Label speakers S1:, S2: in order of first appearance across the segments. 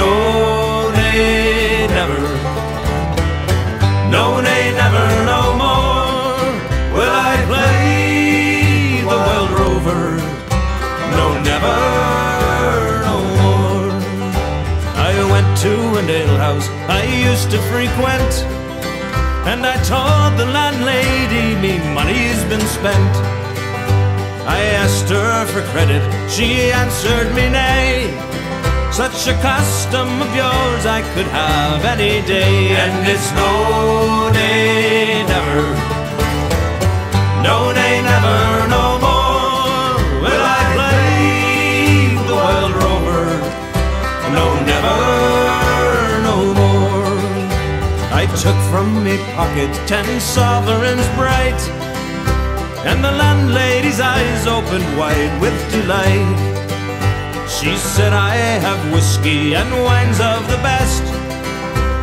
S1: no, nay, never. No, nay, never, no more will I play the Wild Rover. No, never, no more. I went to an alehouse I used to frequent, and I told the landlady me money's been spent. I asked her for credit, she answered me nay. Such a custom of yours I could have any day, and it's no day, never. No day, never, no more will I play the Wild Rover. No, never, no more. I took from me pocket ten sovereigns bright, and the landlady's eyes opened wide with delight. She said, I have whiskey and wines of the best.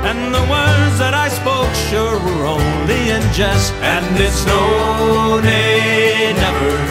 S1: And the words that I spoke sure were only in jest. And it's no, nay, never.